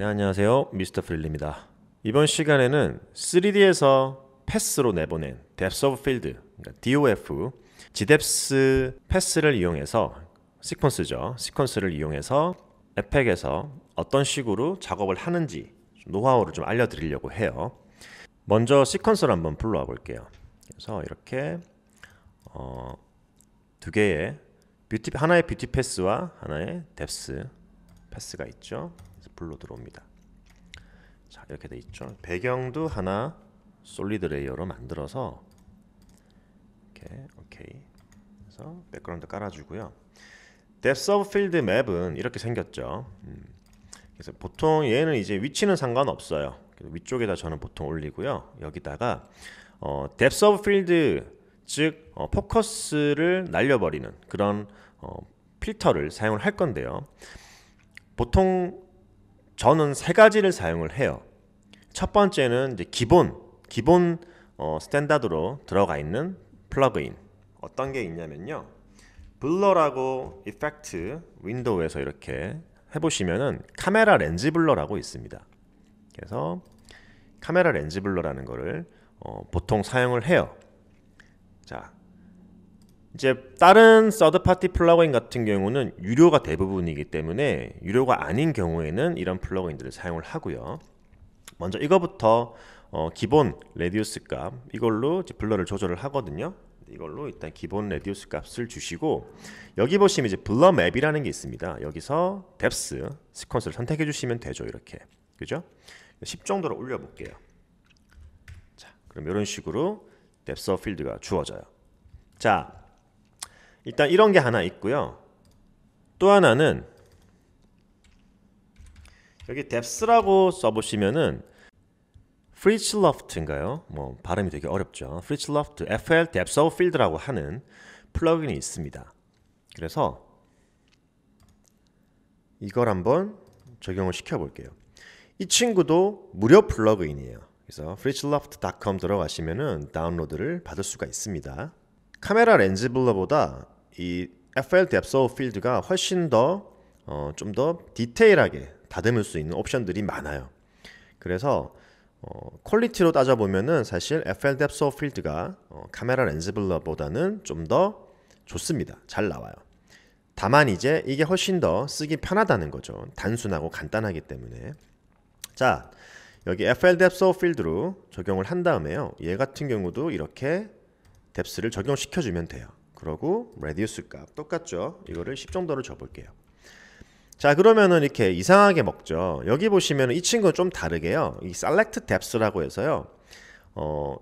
네, 안녕하세요. 미스터 필입니다. 이번 시간에는 3D에서 패스로 내보낸 Depth of Field, 그러니까 DOF, Z depth 패스를 이용해서 시퀀스죠. 시퀀스를 이용해서 에펙에서 어떤 식으로 작업을 하는지 노하우를 좀 알려드리려고 해요. 먼저 시퀀스를 한번 불러와 볼게요. 그래서 이렇게 어, 두 개의 뷰티 하나의 뷰티 패스와 하나의 depth 패스가 있죠. 불러 들어옵니다. 자 이렇게 돼 있죠. 배경도 하나 solid layer로 만들어서 이렇게 오케이. 그래서 백그라운드 깔아주고요. depth of field map은 이렇게 생겼죠. 음. 그래서 보통 얘는 이제 위치는 상관없어요. 위쪽에다 저는 보통 올리고요. 여기다가 어, depth of field 즉 어, 포커스를 날려버리는 그런 어, 필터를 사용을 할 건데요. 보통 저는 세 가지를 사용을 해요. 첫 번째는 이제 기본 기본 어, standard로 들어가 있는 플러그인 어떤 게 있냐면요. blur라고 effect window에서 이렇게 해보시면은 camera lens blur라고 있습니다. 그래서 camera lens blur라는 거를 어, 보통 사용을 해요. 자, 이제 다른 third party 플러그인 같은 경우는 유료가 대부분이기 때문에 유료가 아닌 경우에는 이런 플러그인들을 사용을 하고요. 먼저 이거부터 어, 기본 radius 값 이걸로 blur를 조절을 하거든요. 이걸로 일단 기본 radius 값을 주시고 여기 보시면 이제 blur map이라는 게 있습니다. 여기서 depth 시퀀스를 선택해 주시면 되죠. 이렇게 그죠? 10 정도로 올려 볼게요. 자, 그럼 이런 식으로 depth field가 주어져요. 자, 일단 이런 게 하나 있고요. 또 하나는 여기 depth라고 써보시면은 Frischluft인가요? 뭐 발음이 되게 어렵죠. Frischluft FL Depth of Field라고 하는 플러그인이 있습니다. 그래서 이걸 한번 적용을 시켜 볼게요. 이 친구도 무료 플러그인이에요. 그래서 frischluft.com 들어가시면은 다운로드를 받을 수가 있습니다. camera lens blur보다 이 FL of Field가 훨씬 더 어, 좀 더 디테일하게 다듬을 수 있는 옵션들이 많아요. 그래서 어, quality로 따져보면은 사실 FL of Field가 어, camera lens blur보다는 좀 더 좋습니다. 잘 나와요. 다만 이제 이게 훨씬 더 쓰기 편하다는 거죠. 단순하고 간단하기 때문에. 자, 여기 FL of Field로 적용을 한 다음에요. 얘 같은 경우도 이렇게 depth를 적용시켜주면 돼요. 그러고 radius 값 똑같죠? 이거를 10 정도로 줘볼게요. 자 그러면은 이렇게 이상하게 먹죠. 여기 보시면 이 친구는 좀 다르게요. 이 select depth라고 해서요. 어,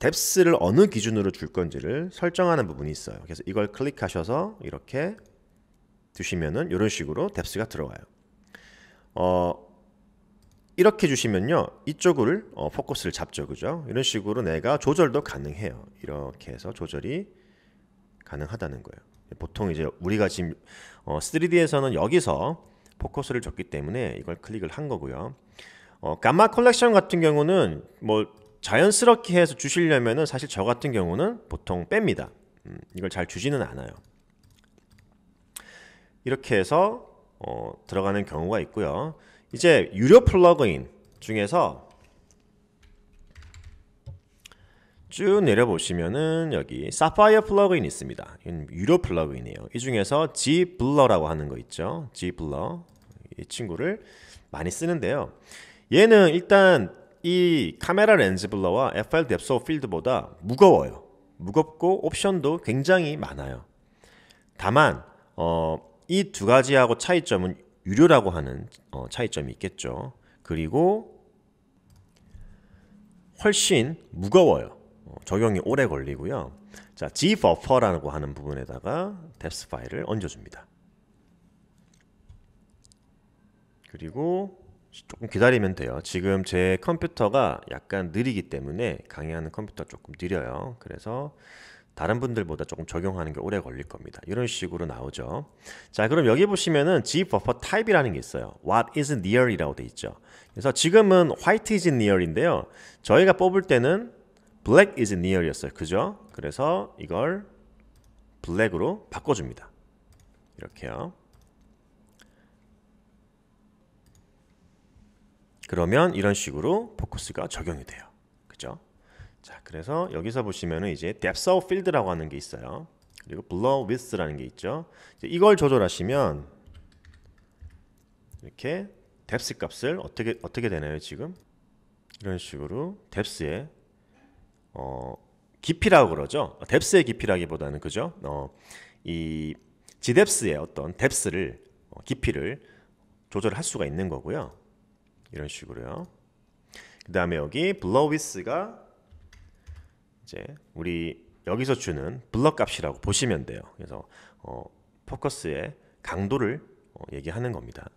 depth를 어느 기준으로 줄 건지를 설정하는 부분이 있어요. 그래서 이걸 클릭하셔서 이렇게 두시면은 이런 식으로 depth가 들어가요. 어, 이렇게 주시면요 이쪽을 어, 포커스를 잡죠 그죠 이런 식으로 내가 조절도 가능해요 이렇게 해서 조절이 가능하다는 거예요 보통 이제 우리가 지금 어, 3D에서는 여기서 포커스를 줬기 때문에 이걸 클릭을 한 거고요. 어, gamma correction 같은 경우는 뭐 자연스럽게 해서 주시려면은 사실 저 같은 경우는 보통 뺍니다. 음, 이걸 잘 주지는 않아요. 이렇게 해서 어, 들어가는 경우가 있고요. 이제 유료 플러그인 중에서 쭉 내려보시면은 여기 사파이어 플러그인 있습니다. 유료 플러그인이에요. 이 중에서 Z blur라고 하는 거 있죠. Z blur 이 친구를 많이 쓰는데요. 얘는 일단 이 카메라 렌즈 블러와 FL 오브 필드보다 무거워요. 무겁고 옵션도 굉장히 많아요. 다만 어, 이 두 가지하고 차이점은 유료라고 하는 어, 차이점이 있겠죠. 그리고 훨씬 무거워요. 적용이 오래 걸리고요. 자, gbuffer라고 하는 부분에다가 뎁스 파일을 얹어줍니다. 그리고 조금 기다리면 돼요. 지금 제 컴퓨터가 약간 느리기 때문에 강의하는 컴퓨터 조금 느려요. 그래서 다른 분들보다 조금 적용하는 게 오래 걸릴 겁니다. 이런 식으로 나오죠. 자, 그럼 여기 보시면은 G buffer type이라는 게 있어요. What is near이라고 돼 있죠. 그래서 지금은 white is near인데요. 저희가 뽑을 때는 black is near이었어요. 그죠? 그래서 이걸 black으로 바꿔줍니다. 이렇게요. 그러면 이런 식으로 포커스가 적용이 돼요. 그죠? 자, 그래서 여기서 보시면은 이제 depth of field라고 하는 게 있어요. 그리고 blow width라는 게 있죠. 이걸 조절하시면 이렇게 depth 값을 어떻게 어떻게 되나요, 지금? 이런 식으로 depth의 어 깊이라고 그러죠. depth의 깊이라기보다는 그죠? 어, 이 gdepth의 어떤 depth를 어, 깊이를 조절할 수가 있는 거고요. 이런 식으로요. 그 다음에 여기 width가 이제 우리 여기서 주는 블럭 값이라고 보시면 돼요. 그래서 어, 포커스의 강도를 어, 얘기하는 겁니다.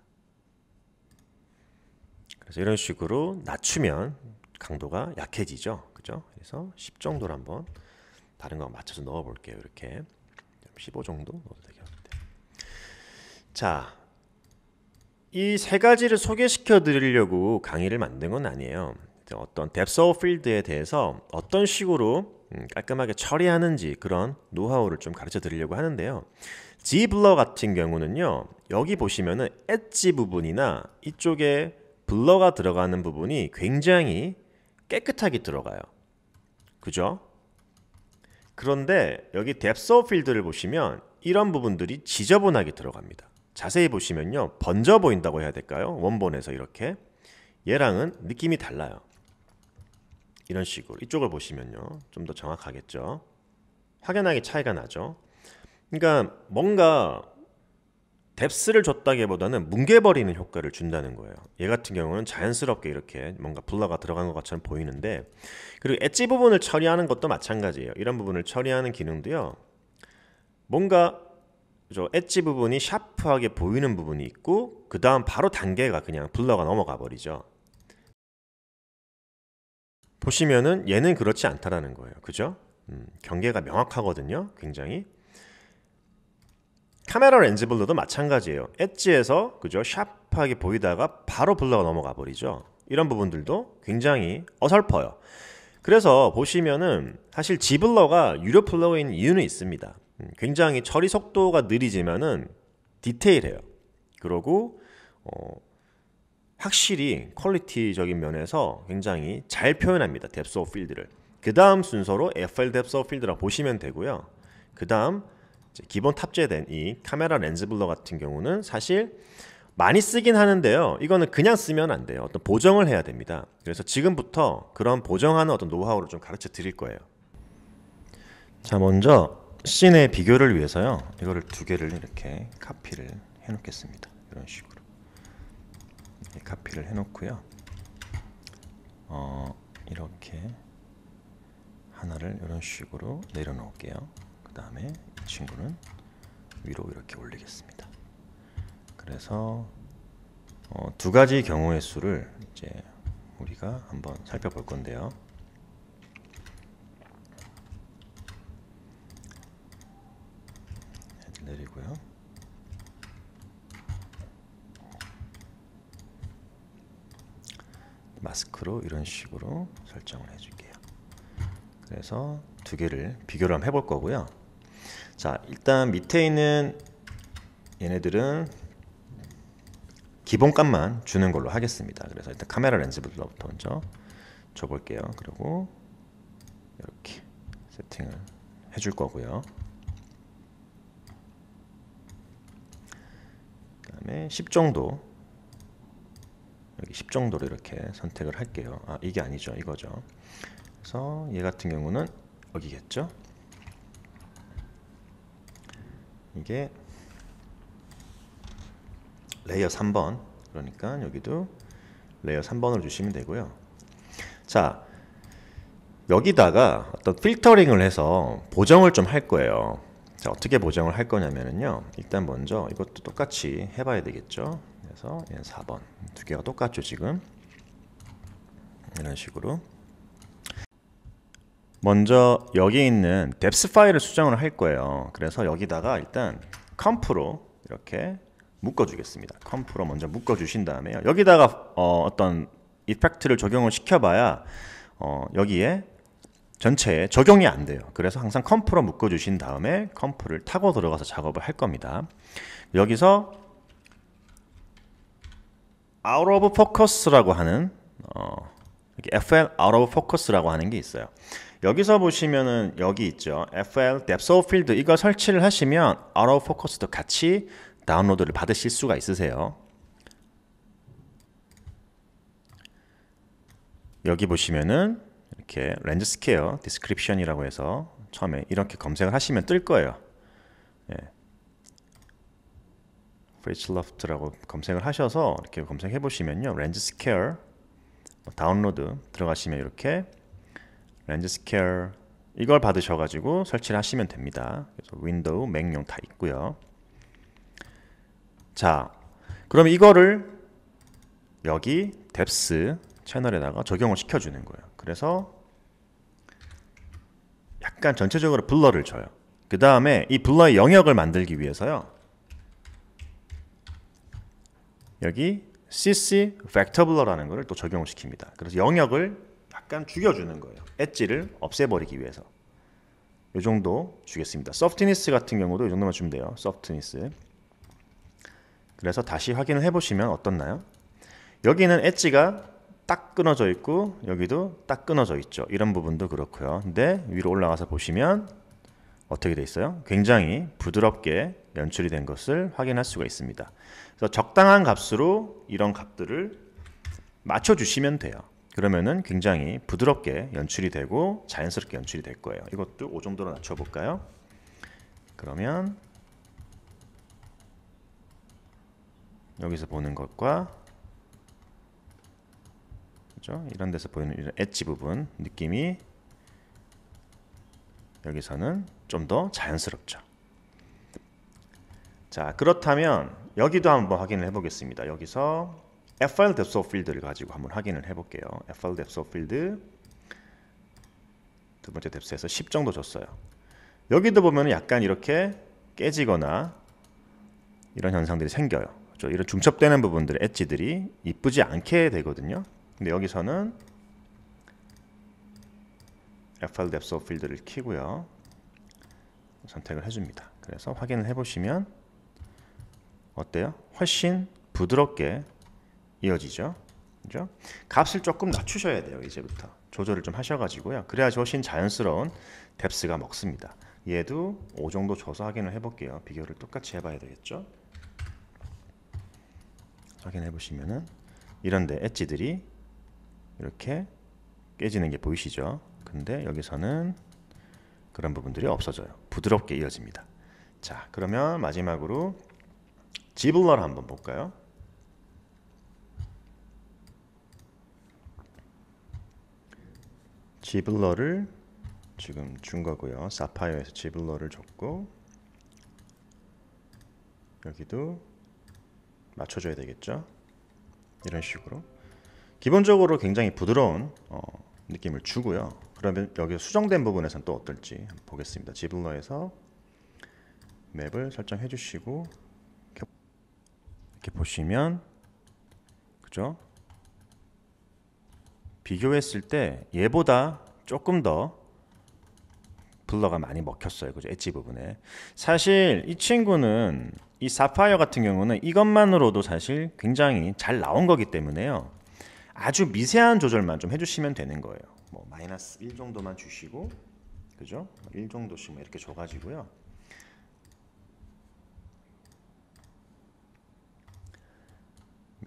그래서 이런 식으로 낮추면 강도가 약해지죠. 그죠? 그래서 10 정도로 한번 다른 거 맞춰서 넣어 볼게요. 이렇게 15 정도 넣어도 되겠는데. 자, 이 세 가지를 소개시켜 드리려고 강의를 만든 건 아니에요. 어떤 of field에 대해서 어떤 식으로 음, 깔끔하게 처리하는지 그런 노하우를 좀 가르쳐 드리려고 하는데요. G블러 같은 경우는요. 여기 보시면은 엣지 부분이나 이쪽에 블러가 들어가는 부분이 굉장히 깨끗하게 들어가요. 그죠? 그런데 여기 of field를 보시면 이런 부분들이 지저분하게 들어갑니다. 자세히 보시면요. 번져 보인다고 해야 될까요? 원본에서 이렇게 얘랑은 느낌이 달라요. 이런 식으로 이쪽을 보시면요 좀 더 정확하겠죠 확연하게 차이가 나죠 그러니까 뭔가 뎁스를 줬다기보다는 뭉개버리는 효과를 준다는 거예요 얘 같은 경우는 자연스럽게 이렇게 뭔가 블러가 들어간 것처럼 보이는데 그리고 엣지 부분을 처리하는 것도 마찬가지예요 이런 부분을 처리하는 기능도요 뭔가 저 엣지 부분이 샤프하게 보이는 부분이 있고 그 다음 바로 단계가 그냥 블러가 넘어가 버리죠 보시면은 얘는 그렇지 않다라는 거예요. 그죠? 음, 경계가 명확하거든요. 굉장히. 카메라 렌즈 블러도 마찬가지예요. 엣지에서 그죠? 샤프하게 보이다가 바로 블러가 넘어가 버리죠. 이런 부분들도 굉장히 어설퍼요. 그래서 보시면은 사실 Z blur가 유료 플러그인 이유는 있습니다. 음, 굉장히 처리 속도가 느리지만은 디테일해요. 그러고 어, 확실히 quality적인 면에서 굉장히 잘 표현합니다. depth of field를. 그 다음 순서로 FL 뎁스 오브 필드라 보시면 되고요. 그 다음 기본 탑재된 이 카메라 렌즈 blur 같은 경우는 사실 많이 쓰긴 하는데요. 이거는 그냥 쓰면 안 돼요. 어떤 보정을 해야 됩니다. 그래서 지금부터 그런 보정하는 어떤 노하우를 좀 가르쳐 드릴 거예요. 자, 먼저 씬의 비교를 위해서요. 이거를 두 개를 이렇게 카피를 해 놓겠습니다. 이런 식으로. 카피를 해 놓고요. 어, 이렇게 하나를 이런 식으로 내려 놓을게요. 그 다음에 이 친구는 위로 이렇게 올리겠습니다. 그래서 어, 두 가지 경우의 수를 이제 우리가 한번 살펴볼 건데요. 내리고요. 마스크로 이런 식으로 설정을 해줄게요. 그래서 두 개를 비교를 한번 해볼 거고요. 자, 일단 밑에 있는 얘네들은 기본값만 주는 걸로 하겠습니다. 그래서 일단 카메라 렌즈부터 먼저 줘볼게요. 그리고 이렇게 세팅을 해줄 거고요. 그 다음에 10 정도 여기 10 정도로 이렇게 선택을 할게요. 아 이게 아니죠. 이거죠. 그래서 얘 같은 경우는 여기겠죠. 이게 레이어 3번 그러니까 여기도 layer 3번을 주시면 되고요. 자 여기다가 어떤 필터링을 해서 보정을 좀 할 거예요. 자 어떻게 보정을 할 거냐면요. 일단 먼저 이것도 똑같이 해봐야 되겠죠. 그래서 얘는 4번 두 개가 똑같죠 지금 이런 식으로 먼저 여기 있는 depth 파일을 수정을 할 거예요. 그래서 여기다가 일단 comp로 이렇게 묶어 주겠습니다. 컴프로 먼저 묶어 주신 다음에 여기다가 어, 떤 이펙트를 적용을 시켜 봐야 어, 여기에 전체에 적용이 안 돼요. 그래서 항상 컴프로 묶어 주신 다음에 컴프를 타고 들어가서 작업을 할 겁니다. 여기서 out of focus라고 하는 어, FL out of focus라고 하는 게 있어요. 여기서 보시면은 여기 있죠. FL depth of field 이거 설치를 하시면 out of focus도 같이 다운로드를 받으실 수가 있으세요. 여기 보시면은 이렇게 Lenscare description이라고 해서 처음에 이렇게 검색을 하시면 뜰 거예요. 예. Frischluft라고 검색을 하셔서 이렇게 검색해 보시면요. Lenscare 다운로드 들어가시면 이렇게 Lenscare 이걸 받으셔가지고 설치를 하시면 됩니다. 그래서 윈도우, 맥용 다 있고요. 자, 그럼 이거를 여기 depth 채널에다가 적용을 시켜주는 거예요. 그래서 약간 전체적으로 blur를 줘요. 그 다음에 이 blur의 영역을 만들기 위해서요. 여기 cc 벡터 블러라는 것을 또 적용을 시킵니다. 그래서 영역을 약간 죽여주는 거예요. 엣지를 없애버리기 위해서. 이 정도 주겠습니다. softness 같은 경우도 이 정도만 주면 돼요. softness. 그래서 다시 확인을 해보시면 어떻나요? 여기는 엣지가 딱 끊어져 있고 여기도 딱 끊어져 있죠. 이런 부분도 그렇고요. 근데 위로 올라가서 보시면 어떻게 돼 있어요? 굉장히 부드럽게 연출이 된 것을 확인할 수가 있습니다. 그래서 적당한 값으로 이런 값들을 맞춰 주시면 돼요. 그러면은 굉장히 부드럽게 연출이 되고 자연스럽게 연출이 될 거예요. 이것도 5 정도로 낮춰 볼까요? 그러면 여기서 보는 것과 그죠? 이런 데서 보이는 엣지 부분 느낌이 여기서는 좀 더 자연스럽죠. 자 그렇다면 여기도 한번 확인을 해보겠습니다. 여기서 FL depth of field를 가지고 한번 확인을 해볼게요. FL depth of field 두 번째 뎁스에서 10 정도 줬어요. 여기도 보면 약간 이렇게 깨지거나 이런 현상들이 생겨요. 그렇죠? 이런 중첩되는 부분들의 엣지들이 이쁘지 않게 되거든요. 근데 여기서는 Depth of field를 키고요. 선택을 해줍니다. 그래서 확인을 해보시면 어때요? 훨씬 부드럽게 이어지죠. 그죠? 값을 조금 낮추셔야 돼요. 이제부터 조절을 좀 하셔가지고요. 그래야 훨씬 자연스러운 뎁스가 먹습니다. 얘도 5 정도 줘서 확인을 해볼게요. 비교를 똑같이 해봐야 되겠죠. 확인해 보시면은 이런데 엣지들이 이렇게 깨지는 게 보이시죠? 근데 여기서는 그런 부분들이 없어져요. 부드럽게 이어집니다. 자, 그러면 마지막으로 지블러를 한번 볼까요? 지블러를 지금 준 거고요. 사파이어에서 지블러를 줬고 여기도 맞춰줘야 되겠죠. 이런 식으로 기본적으로 굉장히 부드러운 어, 느낌을 주고요. 그러면 여기 수정된 부분에서는 또 어떨지 보겠습니다. 지블러에서 맵을 설정해 주시고 이렇게, 보시면 그죠? 비교했을 때 얘보다 조금 더 블러가 많이 먹혔어요. 그죠? 엣지 부분에. 사실 이 친구는 이 사파이어 같은 경우는 이것만으로도 사실 굉장히 잘 나온 거기 때문에요. 아주 미세한 조절만 좀 해주시면 되는 거예요. 뭐 마이너스 1 정도만 주시고 그죠? 1 정도씩 뭐 이렇게 줘가지고요.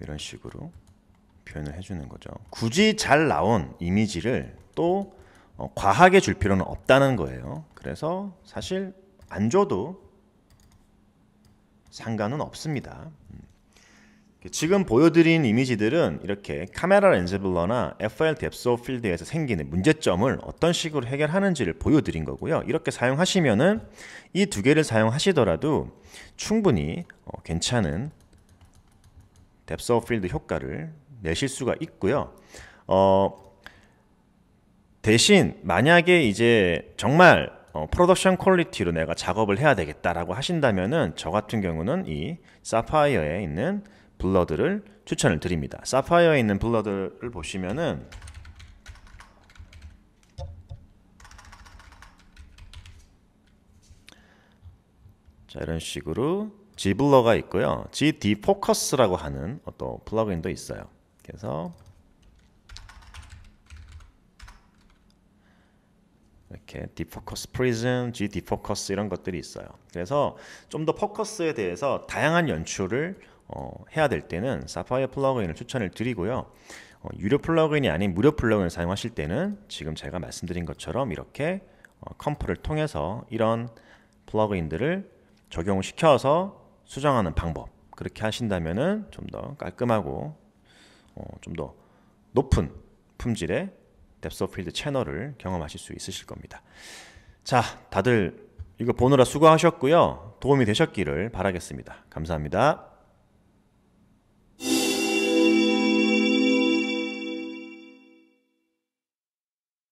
이런 식으로 표현을 해주는 거죠. 굳이 잘 나온 이미지를 또 어, 과하게 줄 필요는 없다는 거예요. 그래서 사실 안 줘도 상관은 없습니다. 음. 지금 보여드린 이미지들은 이렇게 카메라 렌즈 블러나 FL depth of field에서 생기는 문제점을 어떤 식으로 해결하는지를 보여드린 거고요. 이렇게 사용하시면은 이 두 개를 사용하시더라도 충분히 어, 괜찮은 depth of field 효과를 내실 수가 있고요. 어, 대신 만약에 이제 정말 어, production quality로 내가 작업을 해야 되겠다라고 하신다면은 저 같은 경우는 이 사파이어에 있는 blur들을 추천을 드립니다. 사파이어에 있는 blur들을 보시면은 자 이런 식으로 Z blur가 있고요. Z Defocus라고 하는 어떤 플러그인도 있어요. 그래서 이렇게 Defocus Prism, Z Defocus 이런 것들이 있어요. 그래서 좀 더 포커스에 대해서 다양한 연출을 어, 해야 될 때는 사파이어 플러그인을 추천을 드리고요. 어, 유료 플러그인이 아닌 무료 플러그인을 사용하실 때는 지금 제가 말씀드린 것처럼 이렇게 어, comp를 통해서 이런 플러그인들을 적용시켜서 수정하는 방법 그렇게 하신다면은 좀 더 깔끔하고 어, 좀 더 높은 품질의 depth field 채널을 경험하실 수 있으실 겁니다. 자, 다들 이거 보느라 수고하셨고요. 도움이 되셨기를 바라겠습니다. 감사합니다.